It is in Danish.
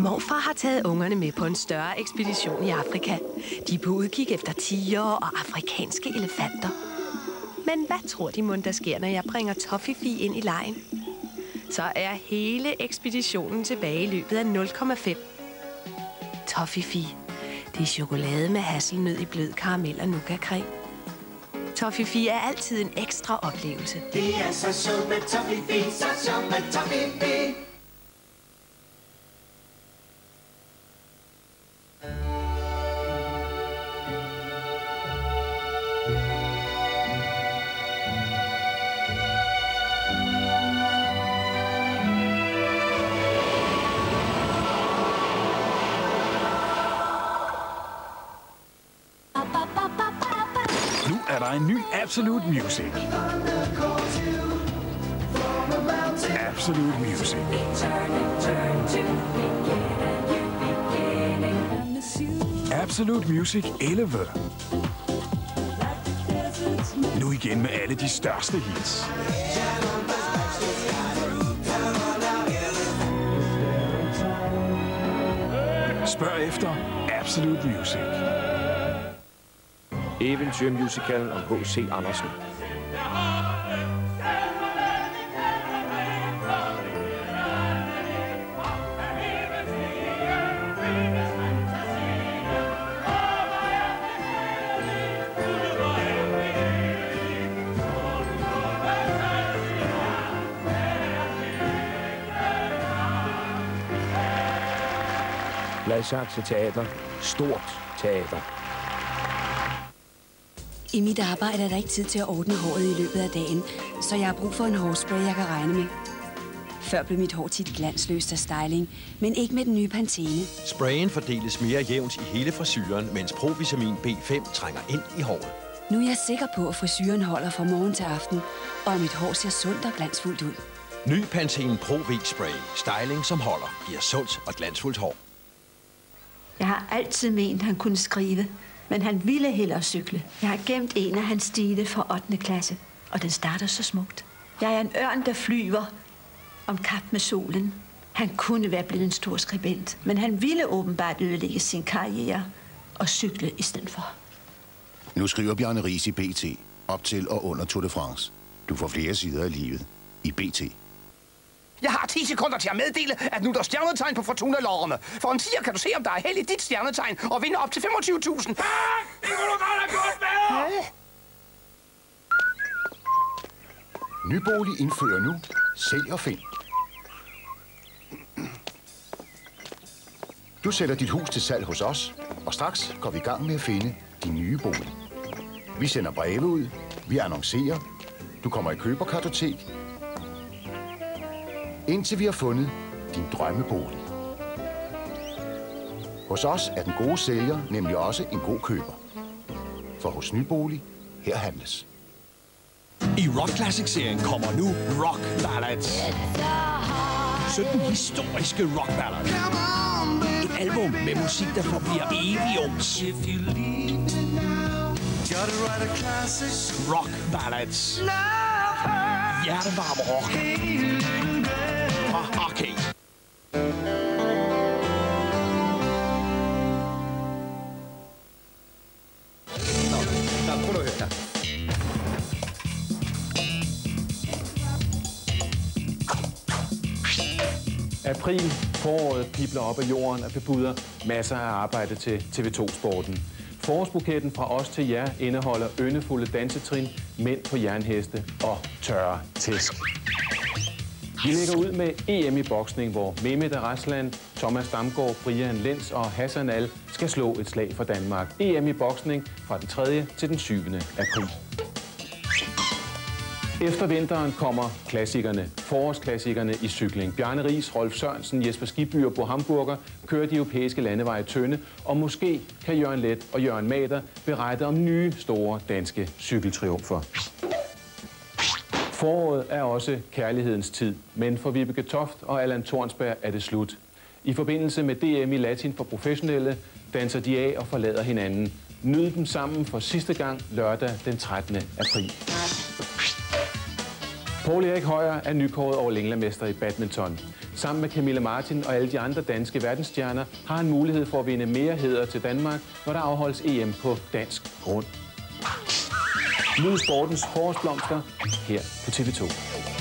Morfar har taget ungerne med på en større ekspedition i Afrika. De er på udkig efter tiger og afrikanske elefanter. Men hvad tror de mund, der sker, når jeg bringer Toffifi ind i lejen? Så er hele ekspeditionen tilbage i løbet af 0,5. Toffifi. Det er chokolade med hasselnød i blød karamel og nougat-creme. Toffifi er altid en ekstra oplevelse. Det er så sjovt med Toffifi, så sjovt med Toffifi. Nu er der en ny Absolute Music. Absolute Music. Absolute Music 11. Nu igen med alle de største hits. Spørg efter Absolute Music. Eventyrmusicalen om H.C. Andersen. Gladsaxe Teater. Stort teater. I mit arbejde er der ikke tid til at ordne håret i løbet af dagen, så jeg har brug for en hårspray, jeg kan regne med. Før blev mit hår tit glansløst af styling, men ikke med den nye Pantene. Sprayen fordeles mere jævnt i hele frisyren, mens Provitamin B5 trænger ind i håret. Nu er jeg sikker på, at frisyren holder fra morgen til aften, og at mit hår ser sundt og glansfuldt ud. Ny Pantene Pro V-spray. Styling som holder. Giver sundt og glansfuldt hår. Jeg har altid ment, han kunne skrive, men han ville hellere cykle. Jeg har gemt en af hans stile fra 8. klasse, og den starter så smukt. Jeg er en ørn, der flyver om kap med solen. Han kunne være blevet en stor skribent, men han ville åbenbart ødelægge sin karriere og cykle i stedet for. Nu skriver Bjarne Ries i BT. Op til og under Tour de France. Du får flere sider af livet i BT. Jeg har 10 sekunder til at meddele, at nu er der stjernetegn på Fortuna-lårene. For en tiger kan du se, om der er held i dit stjernetegn, og vinde op til 25.000. Ah, det kunne du godt have gjort bedre! Nybolig indfører nu Sælg og find. Du sætter dit hus til salg hos os, og straks går vi i gang med at finde din nye bolig. Vi sender breve ud, vi annoncerer, du kommer i køberkartotek, indtil vi har fundet din drømmebolig. Hos os er den gode sælger nemlig også en god køber. For hos Nybolig, her handles. I Rock Classic-serien kommer nu Rock Ballads. 17 historiske rock ballads. Et album med musik, der forbliver evig ungt. Rock Ballads. Hjertevarm rock. Ah, ah, og hockey. April, foråret pibler op af jorden og bebuder masser af arbejde til TV2-sporten. Forårsbuketten fra os til jer indeholder yndefulde dansetrin, mænd på jernheste og tørre tæsk. Vi lægger ud med EM i boksning, hvor Mehmet Araslan, Thomas Damgaard, Brian Lenz og Hassan Al skal slå et slag for Danmark. EM i boksning fra den 3. til den 7. april. Efter vinteren kommer klassikerne, forårsklassikerne i cykling. Bjarne Ries, Rolf Sørensen, Jesper Skibby og Bo Hamburger kører de europæiske landeveje tynde, og måske kan Jørgen Let og Jørgen Mader berette om nye store danske cykeltriumfer. Foråret er også kærlighedens tid, men for Vibeke Toft og Allan Tornsberg er det slut. I forbindelse med DM i Latin for professionelle danser de af og forlader hinanden. Nyd dem sammen for sidste gang lørdag den 13. april. Paul Erik Højer er nykåret over Englandmester i badminton. Sammen med Camilla Martin og alle de andre danske verdensstjerner har han mulighed for at vinde mere heder til Danmark, når der afholdes EM på dansk grund. Nu er sportens forårsblomster her på TV2.